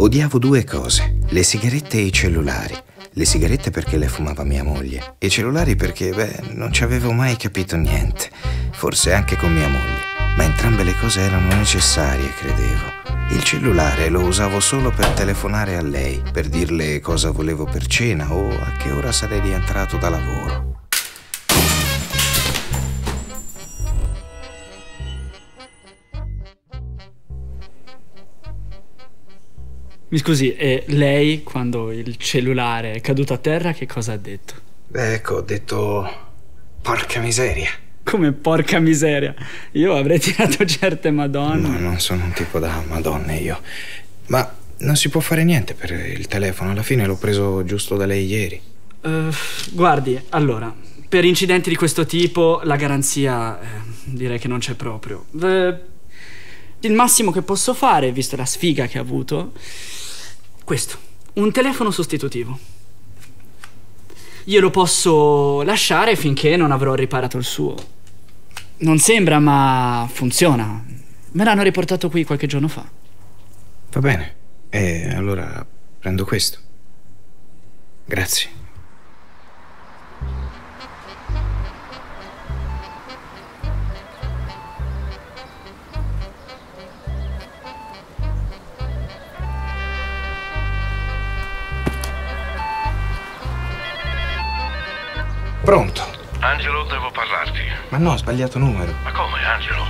Odiavo due cose, le sigarette e i cellulari. Le sigarette perché le fumava mia moglie e i cellulari perché, beh, non ci avevo mai capito niente, forse anche con mia moglie, ma entrambe le cose erano necessarie, credevo. Il cellulare lo usavo solo per telefonare a lei, per dirle cosa volevo per cena o a che ora sarei rientrato da lavoro. Mi scusi, e lei quando il cellulare è caduto a terra che cosa ha detto? Beh, ecco, ho detto... Porca miseria. Come porca miseria. Io avrei tirato certe madonne. No, non sono un tipo da madonne io. Ma non si può fare niente per il telefono. Alla fine l'ho preso giusto da lei ieri. Uh, guardi, allora, per incidenti di questo tipo la garanzia eh, direi che non c'è proprio. Uh, il massimo che posso fare, visto la sfiga che ha avuto, questo, un telefono sostitutivo. Io lo posso lasciare finché non avrò riparato il suo. Non sembra, ma funziona. Me l'hanno riportato qui qualche giorno fa. Va bene. E allora prendo questo. Grazie. Ma no, ho sbagliato numero. Ma come, Angelo?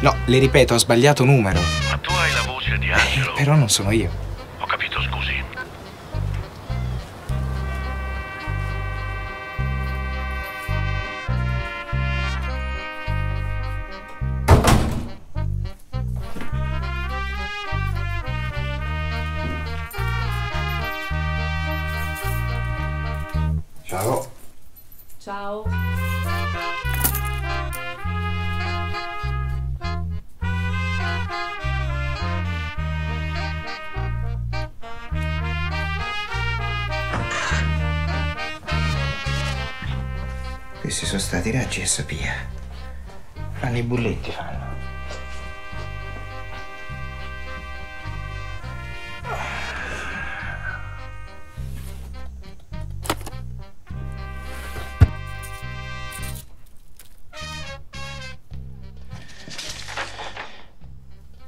No, le ripeto, ho sbagliato numero. Ma tu hai la voce di Angelo. Eh, però non sono io. Questi sono stati Raggi e Sapia. Fanno i bulletti, fanno.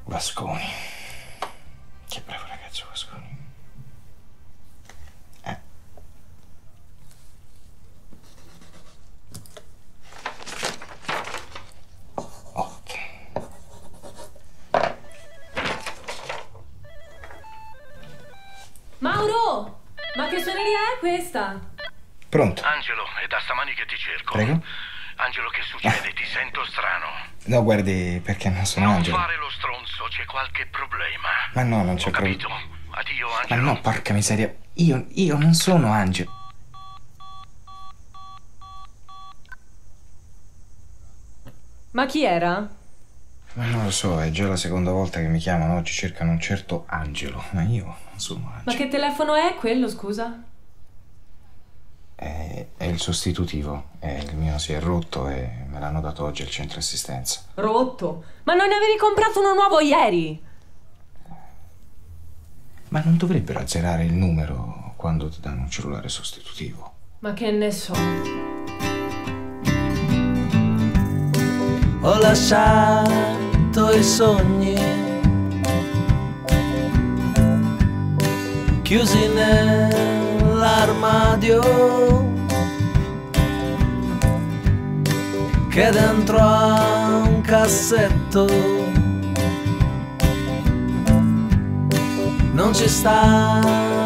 Vasconi. Pronto? Angelo, è da stamani che ti cerco. Prego? Angelo, che succede? Ti sento strano. No, guardi, perché non sono non Angelo. fare lo stronzo, c'è qualche problema. Ma no, non c'è Ho capito. problema. Addio, Ma Angelo. no, porca miseria. Io, io non sono Angelo. Ma chi era? Ma non lo so, è già la seconda volta che mi chiamano. Oggi cercano un certo Angelo. Ma io non sono Ma Angelo. che telefono è quello, scusa? È, è il sostitutivo. Eh, il mio si è rotto e me l'hanno dato oggi al centro assistenza. Rotto. Ma non ne avevi comprato uno nuovo ieri? Ma non dovrebbero azzerare il numero quando ti danno un cellulare sostitutivo? Ma che ne so. Ho lasciato i sogni chiusi nell'armadio che dentro a un cassetto. Non ci stanno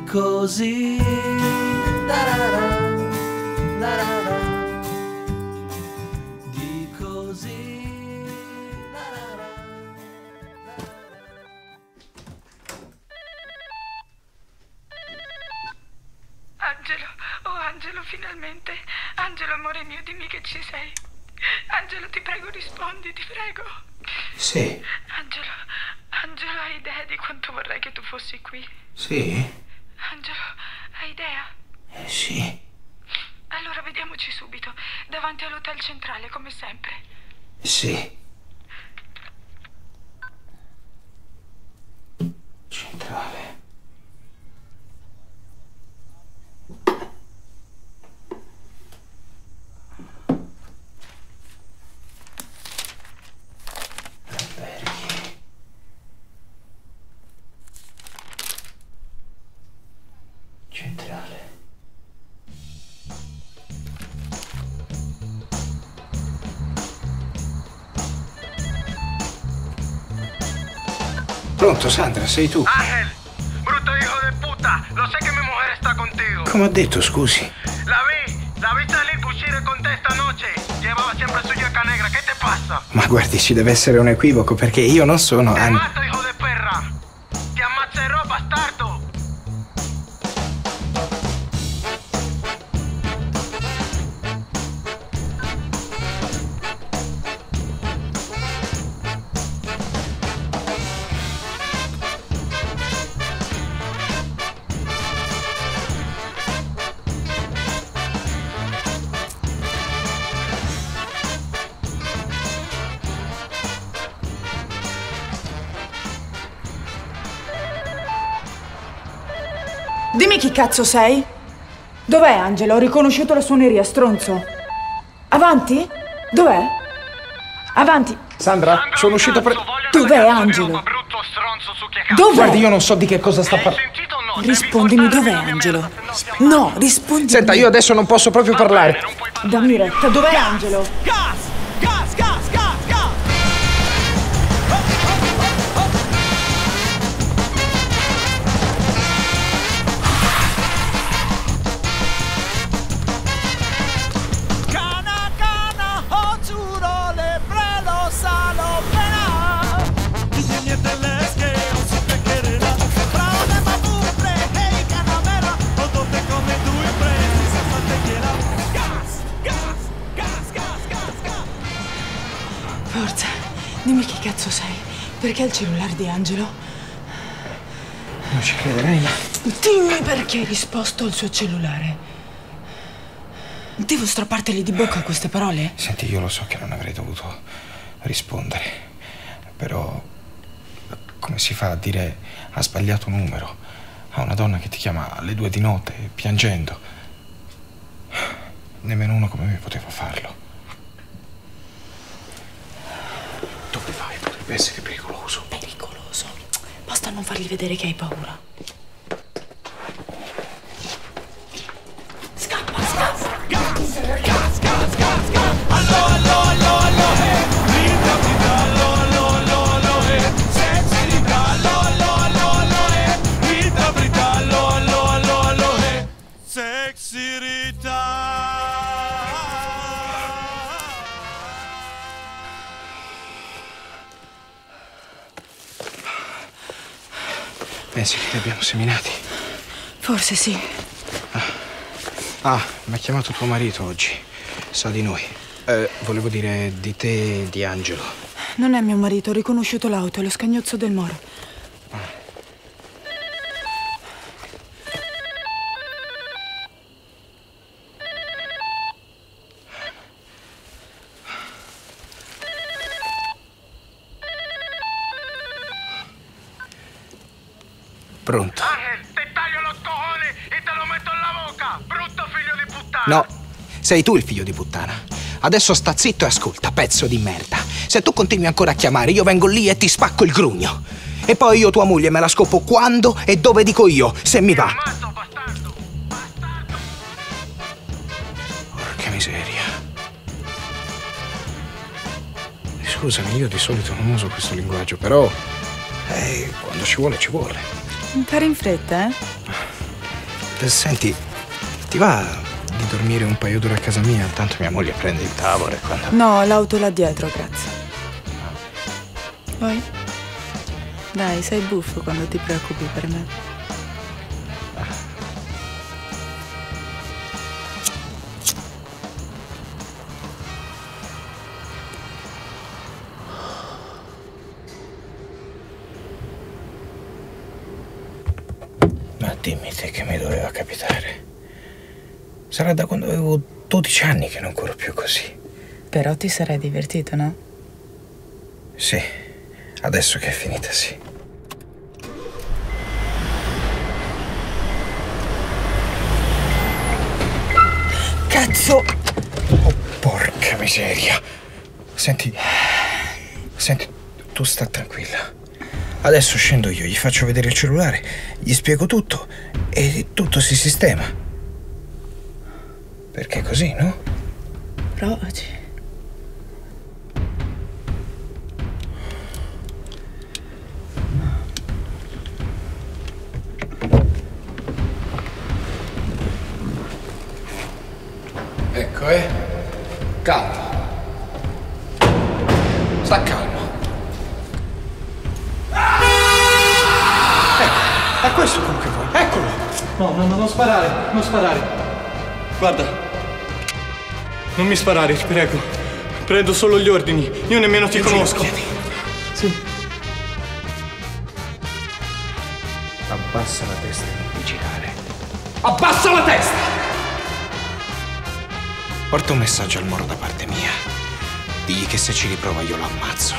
fai così. Di così. Angelo, oh Angelo, finalmente. Angelo, amore mio, dimmi che ci sei. Angelo, ti prego, rispondi, ti prego. Sì. Angelo, Angelo, hai idea di quanto vorrei che tu fossi qui? Sì. Angelo, hai idea? eh, sì. Allora vediamoci subito, davanti all'hotel centrale, come sempre. Sì. Pronto, Sandra, sei tu? Ángel, bruto hijo de puta, lo sé que mi mujer está contigo. Come ho detto, scusi? La vi, la vi salir cuchire con te esta noche. Llevaba siempre su yuca negra, ¿qué te pasa? Ma guardi, ci deve essere un equivoco perché io non sono Te An- mato, hijo de Dimmi chi cazzo sei? Dov'è Angelo? Ho riconosciuto la suoneria, stronzo. Avanti? Dov'è? Avanti. Sandra, sono uscito per... Dov'è Angelo? Dov'è? Guardi, io non so di che cosa sta parlando. Rispondimi, dov'è Angelo? no rispondimi. Senta, io adesso non posso proprio parlare. Dammi retta, dov'è Angelo? Gas, Perché il cellulare di Angelo? Non ci crederei. Dimmi perché hai risposto al suo cellulare. Devo strapparteli di bocca queste parole? Senti, io lo so che non avrei dovuto rispondere, però come si fa a dire ha sbagliato un numero a una donna che ti chiama alle due di notte piangendo? Nemmeno uno come me poteva farlo. Dove vai? Potrebbe essere. Pericoloso. Basta non fargli vedere che hai paura. Scappa, scappa. Allo, allo, allo, allo, seminati? Forse sì. Ah, mi ha chiamato tuo marito oggi. Sa di noi. Eh, volevo dire di te e di Angelo. Non è mio marito, ho riconosciuto l'auto, è lo scagnozzo del Moro. Pronto? Ángel, te taglio cojones y te lo meto en la boca. Brutto figlio di puttana. No, sei tu il figlio di puttana. Adesso sta zitto e ascolta, pezzo di merda. Se tu continui ancora a chiamare, io vengo lì e ti spacco il grugno. E poi io tua moglie me la scopo quando e dove dico io, se mi va. Ammazzo, bastardo. Bastardo. Porca miseria. Scusami, io di solito non uso questo linguaggio, però. Eh, quando ci vuole, ci vuole. Fare in fretta, eh? Eh, Senti, ti va di dormire un paio d'ore a casa mia? Tanto mia moglie prende il tavolo e quando. No, l'auto là dietro, grazie. Poi? Dai, sei buffo quando ti preoccupi per me. Poteva capitare. Sarà da quando avevo 12 anni che non corro più così. Però ti sarai divertito, no? Sì, adesso che è finita, sì. Cazzo! Oh, porca miseria. Senti, senti, tu sta tranquilla. Adesso scendo io, gli faccio vedere il cellulare, gli spiego tutto e tutto si sistema. Perché così, no? Provaci. Ecco, eh. Calma. Sta calmo. Ecco, è questo quello che vuoi. Eccolo. No, no, no, non sparare, non sparare. Guarda. Non mi sparare, ti prego. Prendo solo gli ordini. Io nemmeno ti conosco. Sì. Abbassa la testa e non vigilare. Abbassa la testa! Porta un messaggio al moro da parte mia. Digli che se ci riprova io lo ammazzo.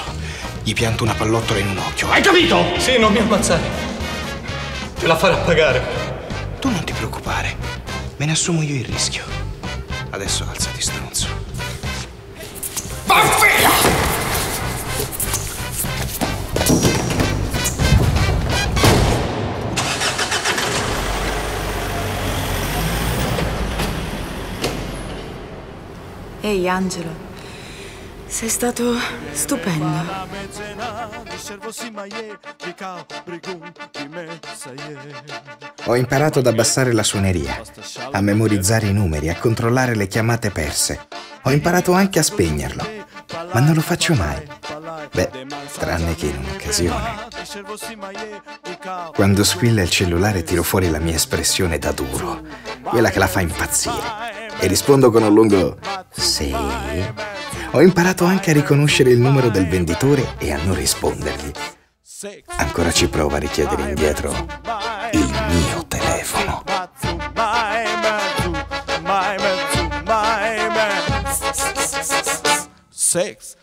Gli pianto una pallottola in un occhio. Hai capito? Sì, non mi ammazzare. Te la farà pagare. Tu non ti preoccupare. Me ne assumo io il rischio. Adesso alzati, stronzo. Vanfila! Ehi, Angelo. Sei stato stupendo. Ho imparato ad abbassare la suoneria, a memorizzare i numeri, a controllare le chiamate perse. Ho imparato anche a spegnerlo, ma non lo faccio mai. Beh, tranne che in un'occasione. Quando squilla il cellulare tiro fuori la mia espressione da duro, quella che la fa impazzire. E rispondo con un lungo sì. Ho imparato anche a riconoscere il numero del venditore e a non rispondergli. Ancora ci prova a richiedere indietro il mio telefono. Six.